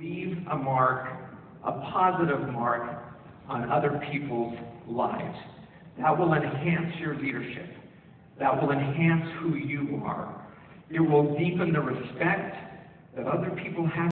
leave a mark, a positive mark on other people's lives. That will enhance your leadership. That will enhance who you are. It will deepen the respect that other people have